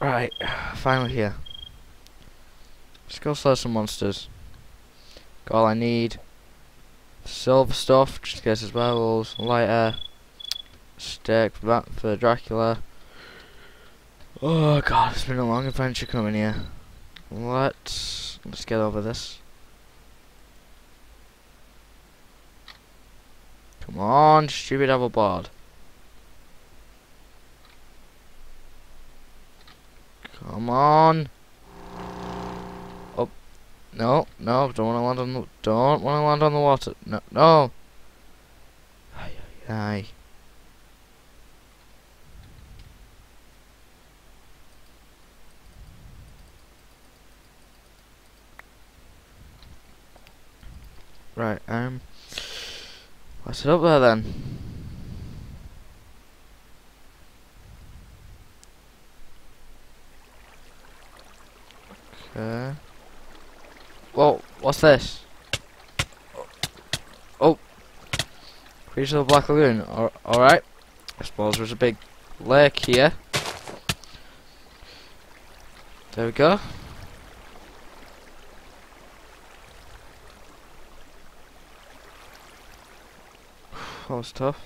Right, finally here. Let's go slay some monsters. Got all I need. Silver stuff, just in case there's werewolves, lighter, for, that, for Dracula. Oh god, it's been a long adventure coming here. Let's let's get over this. Come on, stupid double board. Come on. Oh, no, no, don't want to land on the, don't want to land on the water. No, no. Aye, aye, aye. Right, um, what's it up there then? Uh, okay. Whoa, what's this? Oh. Creature of the Black Lagoon. Alright. I suppose there's a big lake here. There we go. That was tough.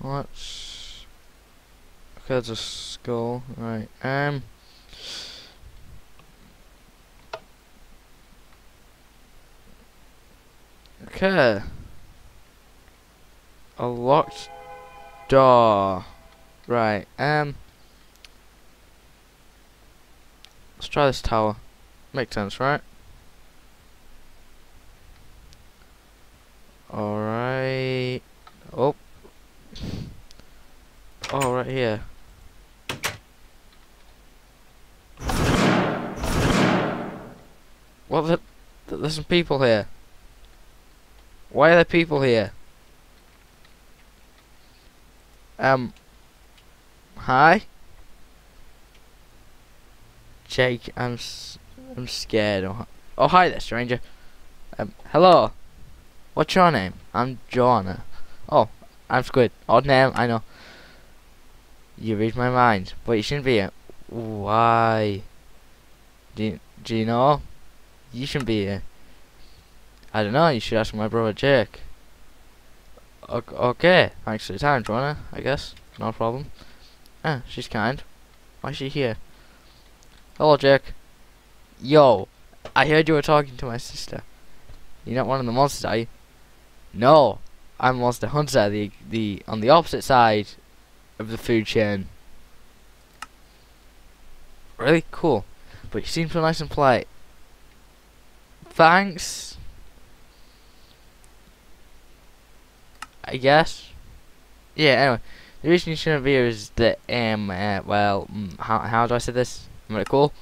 Let's There's a skull. Right. Um. Okay. A locked door. Right. Um. Let's try this tower. Makes sense, right? Alright. Oh. Oh, right here. What the? th- There's some people here. Why are there people here? Um. Hi. Jake, I'm s- I'm scared. Oh, hi- oh, hi there, stranger. Um, hello. What's your name? I'm Joanna. Oh, I'm Squid. Odd name, I know. You read my mind, but you shouldn't be here. Why? Do you, do you know? You shouldn't be here. I don't know, you should ask my brother Jake. O- okay, thanks for your time, Joanna, I guess. No problem. Ah, she's kind. Why is she here? Hello, Jake. Yo, I heard you were talking to my sister. You're not one of the monsters, are you? No, I'm Monster Hunter, the the on the opposite side of the food chain. Really cool, but you seem so nice and polite. Thanks. I guess. Yeah. Anyway, the reason you shouldn't be here is that um uh, well mm, how how do I say this? Am I cool?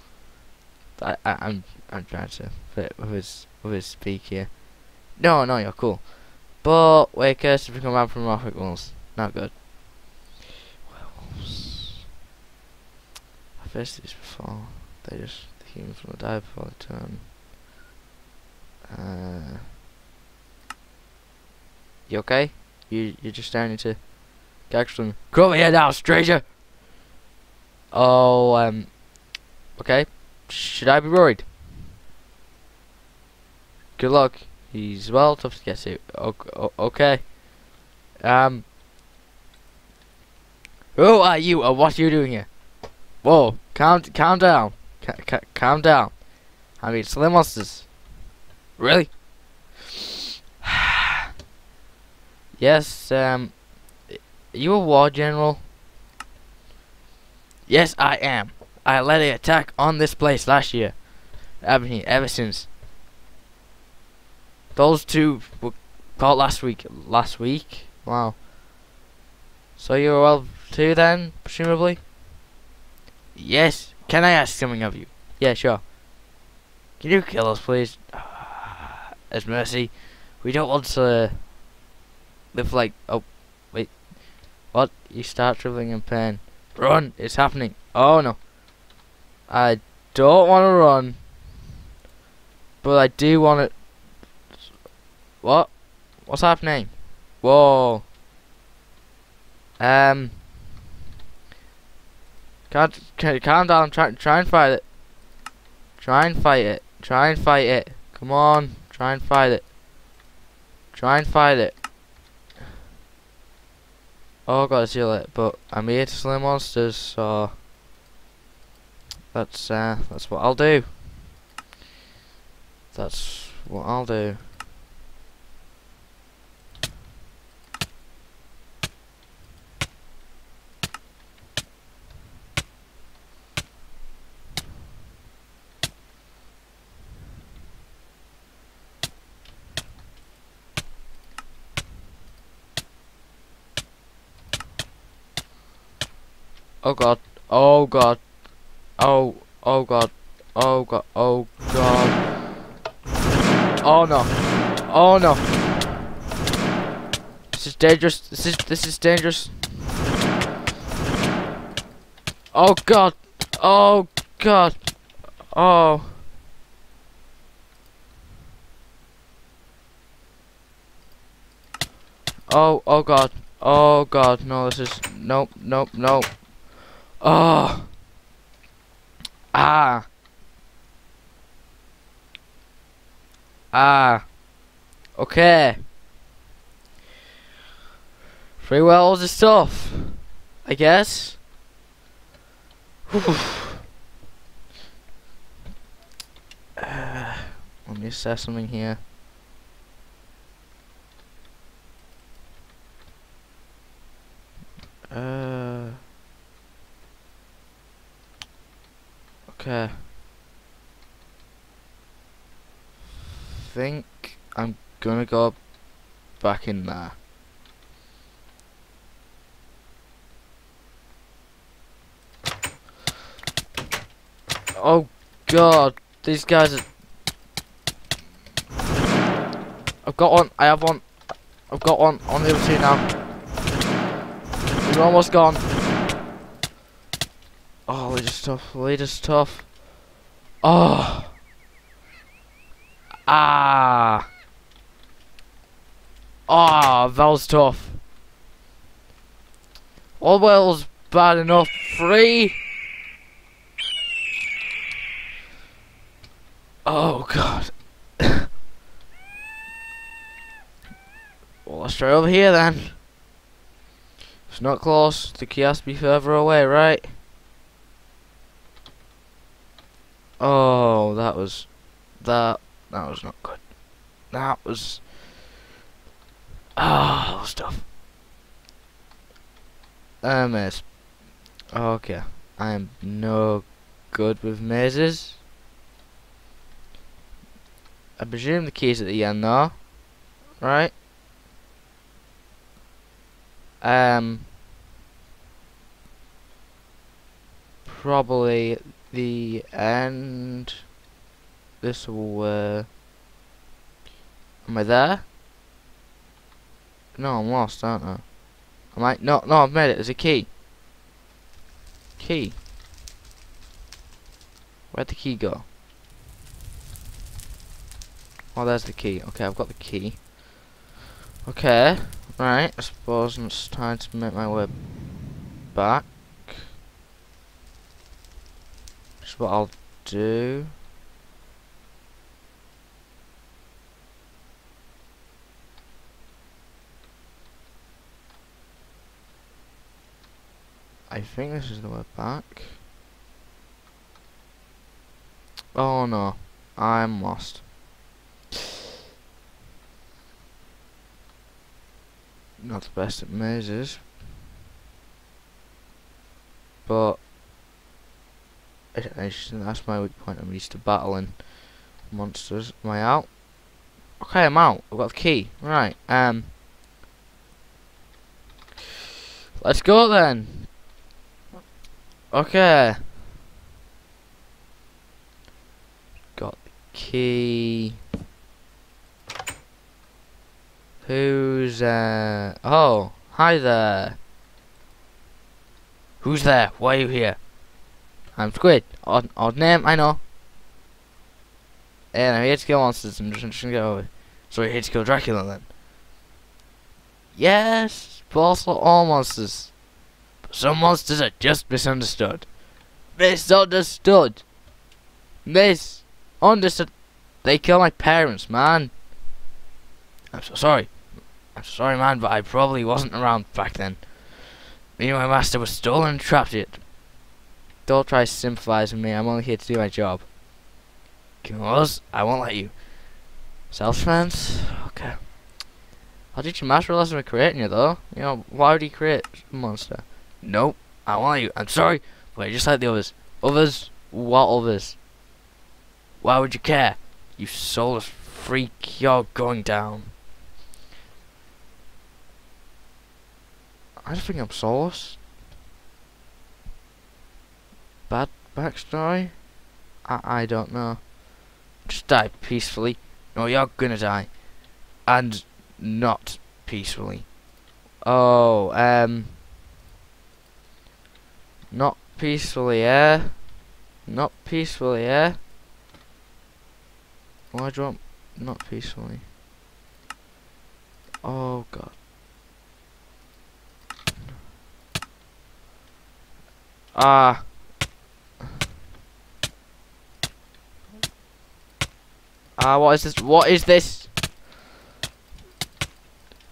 I, I I'm I'm trying to fit with his with his speak here. No, no, you're cool. But we're cursed to become anthropomorphic wolves. Not good. Werewolves. I've faced this before. They just the humans will die before they turn. Uh, you okay? You you're just starting to gag from Come here now, stranger. Oh um. Okay. Should I be worried? Good luck. He's well tough to get to. Okay. Um. Who are you and what are you doing here? Whoa, calm, calm down. Ca calm down. I mean, slim monsters. Really? yes, um. You a war general? Yes, I am. I led an attack on this place last year. I've been here ever since. Those two were caught last week. Last week? Wow. So you were well too then, presumably? Yes. Can I ask something of you? Yeah, sure. Can you kill us, please? As mercy. We don't want to live like. Oh, wait. What? You start trembling in pain. Run! It's happening. Oh no. I don't want to run. But I do want to. What? What's happening? Whoa. Um. Can't, can, calm down. Try, try and fight it. Try and fight it. Try and fight it. Come on. Try and fight it. Try and fight it. Oh god, I feel it, but I'm here to slay monsters, so that's uh, that's what I'll do. That's what I'll do. Oh god. Oh god. Oh. Oh god. Oh god. Oh god. Oh no. Oh no. This is dangerous. This is this is dangerous. Oh god. Oh god. Oh. Oh, oh god. Oh god, no, this is nope, nope, nope. Oh. Ah. Ah. Okay. Free wells is tough. I guess. Uh, let me assess something here. Uh. Okay. Think I'm gonna go back in there. Oh god, these guys are I've got one, I have one I've got one on the other two now. We're almost gone. Leader's tough. Leader's tough. Oh. Ah. Ah, oh, Val's tough. Allwell's bad enough. Free. Oh god. well, let's try over here then. It's not close. The key has to be further away, right? Oh, that was that that was not good. That was oh, stuff. A maze. Okay, I am no good with mazes. I presume the key's at the end though, right? Um, probably the end. This will. Uh, am I there? No, I'm lost, aren't I? Am I? No, no, I've made it. There's a key. Key. Where'd the key go? Oh, there's the key. Okay, I've got the key. Okay, right. I suppose it's time to make my way back. What I'll do. I think this is the way back. Oh no, I'm lost. Not the best at mazes. But that's my weak point. I'm used to battling monsters. Am I out? Okay, I'm out. I've got the key. Right. Um. Let's go then. Okay. Got the key. Who's uh? Oh, hi there. Who's there? Why are you here? I'm Squid. Odd, odd name, I know. And I'm here to kill monsters. I'm just, I'm just gonna go. So you're here to kill Dracula then? Yes, but also all monsters. But some monsters are just misunderstood. Misunderstood. Misunderstood. They kill my parents, man. I'm so sorry. I'm sorry, man, but I probably wasn't around back then. Me and my master were stolen and trapped it. Don't try to sympathize with me. I'm only here to do my job. Cause I won't let you. Self-defense? Okay. I'll teach you master lesson with creating you, though. You know, why would he create a monster? Nope. I won't let you. I'm sorry, but just like the others. Others? What others? Why would you care? You soulless freak, you're going down. I don't think I'm soulless. Bad backstory? I, I don't know. Just die peacefully. No, you're gonna die. And not peacefully. Oh, um... Not peacefully, eh? Not peacefully, eh? Why do you want not peacefully? Oh, God. Ah. Ah, what is this? What is this?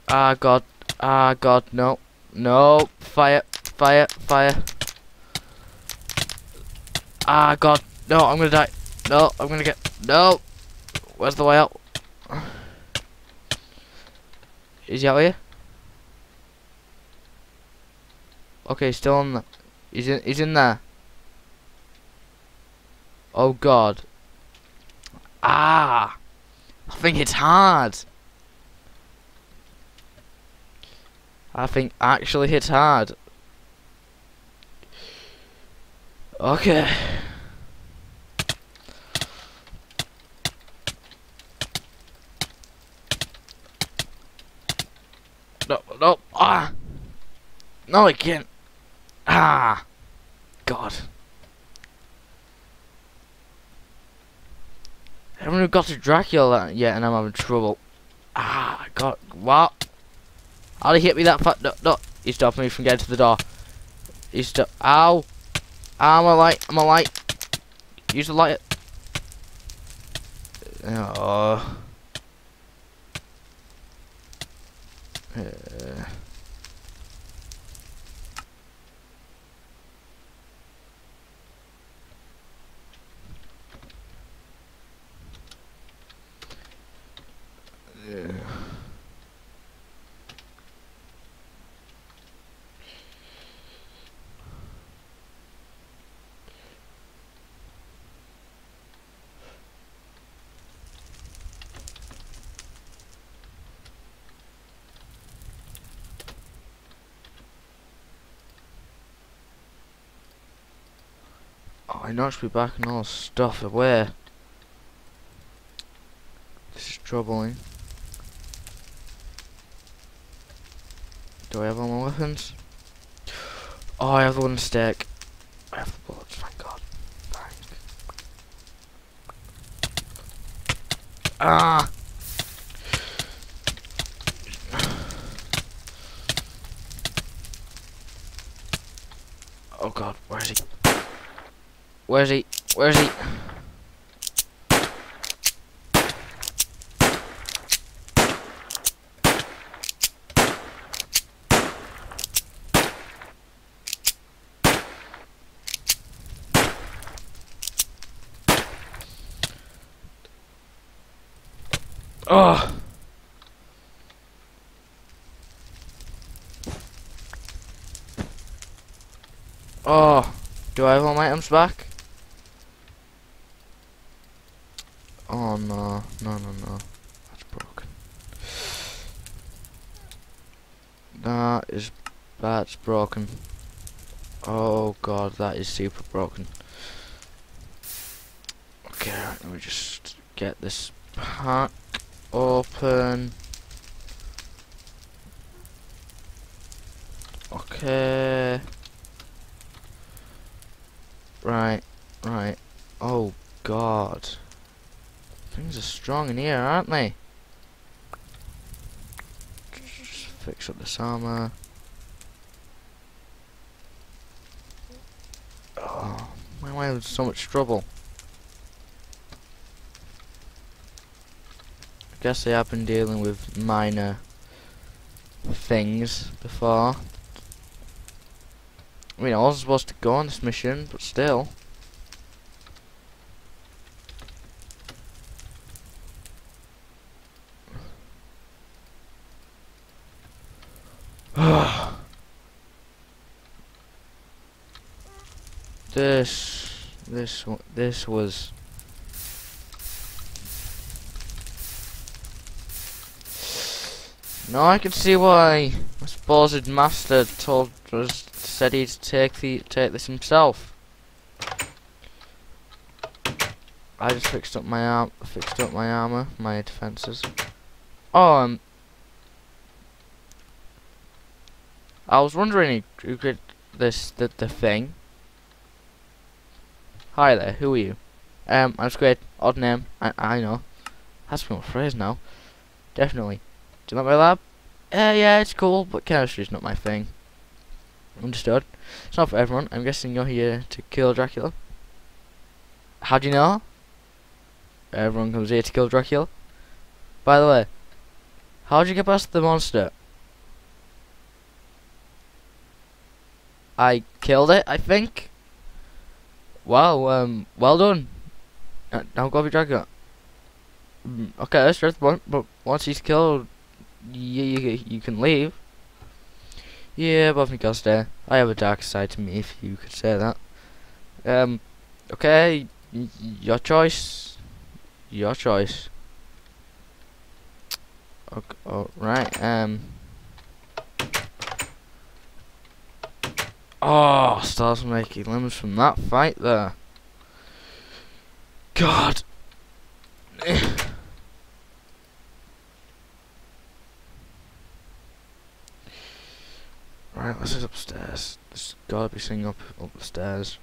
Ah, God. Ah, God. No. No. Fire. Fire. Fire. Ah, God. No, I'm gonna die. No, I'm gonna get... No. Where's the way out? Is he out here? Okay, still on the... He's in, he's in there. Oh, God. Ah! I think it's hard. I think actually hits hard. Okay. No, no, ah! No, I can't. Ah! God. I haven't even got to Dracula yet and I'm having trouble. Ah, God, what? How did he hit me that fast? No, no, he stopped me from getting to the door. He stopped. Ow! Ow, I'm a light, I'm a light. Use the light. Oh. I know I should be back and all stuff. away. This is troubling. Do I have all my weapons? Oh, I have the one stick. I have the bullets, thank god. Thank. Ah! Oh god, where is he? Where is he? Where is he? Oh. Oh. Do I have all my items back? Oh no, no, no, no. That's broken. That is, that's broken. Oh god, that is super broken. Okay, let me just get this pack open. Okay. Right, right. Oh god. Things are strong in here, aren't they? Just fix up this armor. Oh, why am I so much trouble? I guess they have been dealing with minor things before. I mean, I wasn't supposed to go on this mission, but still. This, this, this was. No, I can see why my supposed master told us said he'd take the take this himself. I just fixed up my arm, fixed up my armor, my defenses. Oh, um, I was wondering who could this the the thing. Hi there, who are you? Um, I'm Squid. Odd name. I I know. Has to be my phrase now. Definitely. Do you like my lab? Uh, yeah, it's cool, but chemistry's not my thing. Understood. It's not for everyone. I'm guessing you're here to kill Dracula. How do you know? Everyone comes here to kill Dracula. By the way, how'd you get past the monster? I killed it, I think. Wow, um, well done. Uh, now go be Dracula. Mm, okay, that's just one, but once he's killed, you, you, you can leave. Yeah, above me goes there. I have a dark side to me, if you could say that. Um, okay, your choice. Your choice. Okay, oh, right, um. Ah, oh, starts making lemons from that fight there. God. Right, this is upstairs. There's gotta be something up, up the stairs.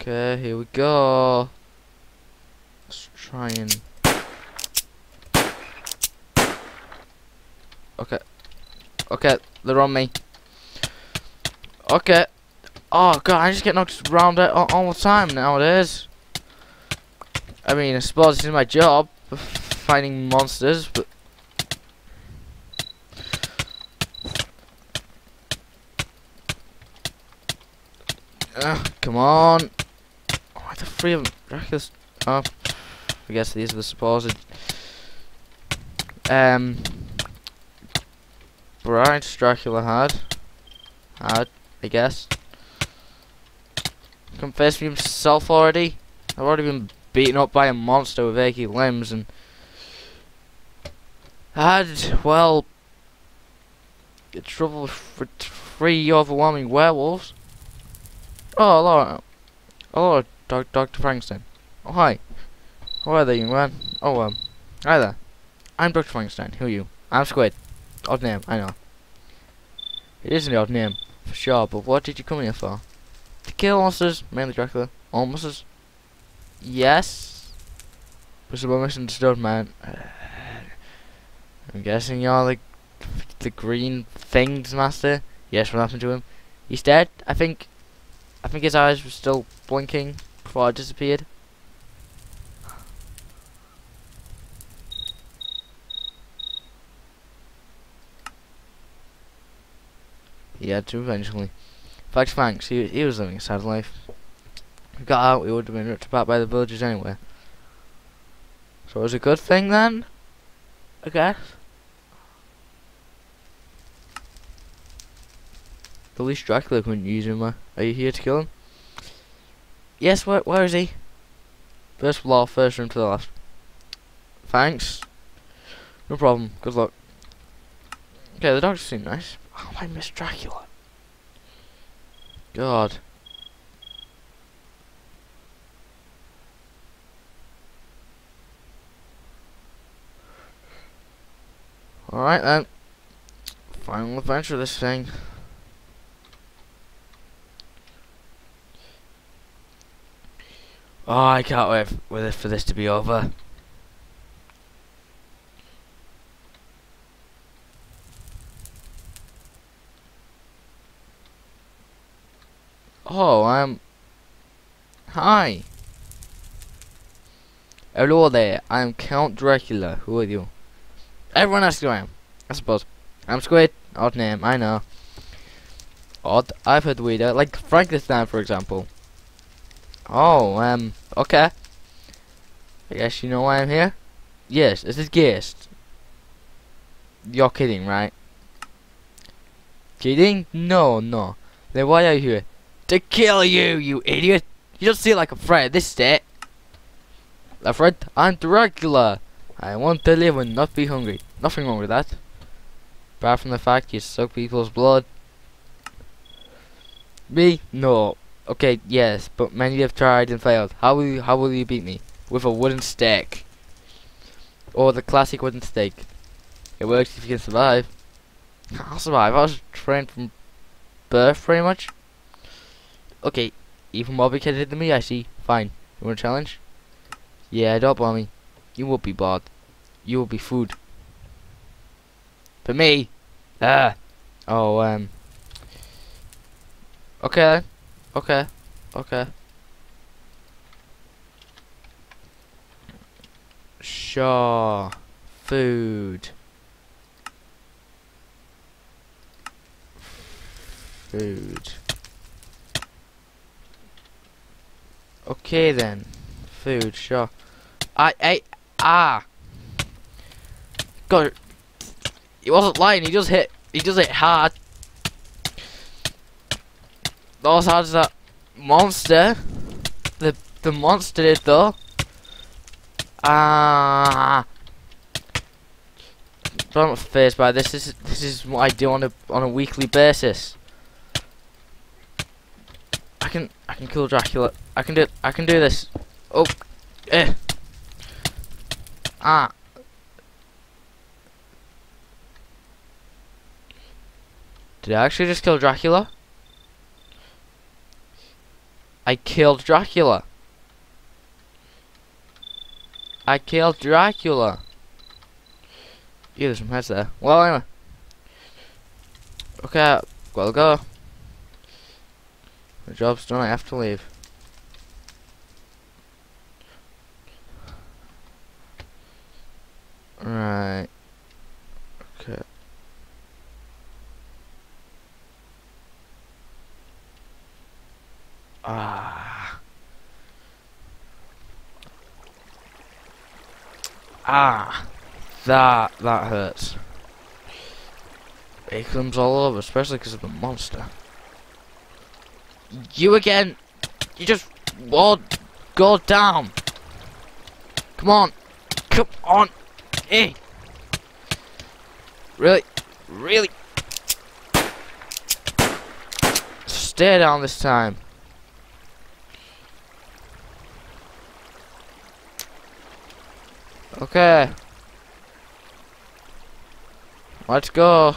Okay, here we go. Let's try and... Okay. Okay, they're on me. Okay. Oh god, I just get knocked around all, all the time nowadays. I mean, I suppose it's my job, finding monsters, but... Come on! Oh, the three of them. Dracula's... Oh, I guess these are the supposed... Um... Bright Dracula had. Had, I guess. Confessed himself already. I've already been beaten up by a monster with achy limbs and had, well, trouble with three overwhelming werewolves. Oh, hello. Hello, Doc Dr. Frankenstein. Oh, hi. Who are they, young man? Oh, um, hi there. I'm Dr. Frankenstein. Who are you? I'm Squid. Odd name, I know. It is an odd name, for sure, but what did you come here for? To kill monsters, mainly Dracula. All monsters? Yes. Was about misunderstood, man. I'm guessing you're like the green things master. Yes, what happened to him? He's dead. I think. I think his eyes were still blinking before I disappeared. Had to eventually. Fact, thanks. He he was living a sad life got out, we would have been ripped apart by the villagers anyway. So it was a good thing then? I guess. The least Dracula couldn't use him. Uh, are you here to kill him? Yes, where, where is he? First floor, first room to the left. Thanks. No problem. Good luck. Okay, the dogs seem nice. Oh, I miss Dracula. God. Alright then. Final adventure this thing. Oh, I can't wait for this to be over. Oh, I'm... Hi. Hello there. I'm Count Dracula. Who are you? Everyone asks who I am. I suppose. I'm Squid. Odd name. I know. Odd. I've heard weirder. Like Frankenstein, for example. Oh, um. Okay. I guess you know why I'm here. Yes, this is guest. You're kidding, right? Kidding? No, no. Then why are you here? To kill you, you idiot! You don't seem like a friend this state. A friend? I'm Dracula. I want to live and not be hungry. Nothing wrong with that. Apart from the fact you suck people's blood. Me? No. Okay, yes, but many have tried and failed. How will you, how will you beat me? With a wooden stake. Or the classic wooden stake. It works if you can survive. I'll survive. I was trained from birth, pretty much. Okay, even more big than me, I see. Fine. You want a challenge? Yeah, don't bother me. You will be bored. You will be food. For me? Ah. Oh, um. Okay. Okay. Okay. Sure. Food. Food. Okay then. Food, sure. I ate. Ah. God. He wasn't lying. He just hit. He does it hard. Not as hard as that monster. The the monster did though. Ah. I'm not phased by this. This is this is what I do on a on a weekly basis. I can I can kill Dracula. I can do I can do this. Oh, eh. Ah. Did I actually just kill Dracula? I killed Dracula. I killed Dracula. Yeah, there's some heads there. Well, anyway. Okay, gotta go. The job's done, I have to leave. Right. Okay. Ah. Ah. That, that hurts. It comes all over, especially because of the monster. You again! You just won't go down! Come on! Come on! Hey! Really? Really? Stay down this time. Okay. Let's go.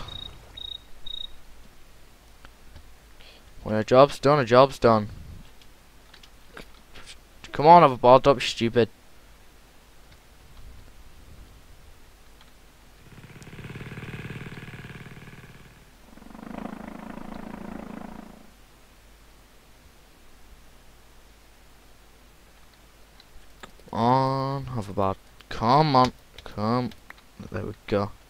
When a job's done, a job's done. Come on, overboard, don't be stupid. Come on, hoverboard. Come on. Come. There we go.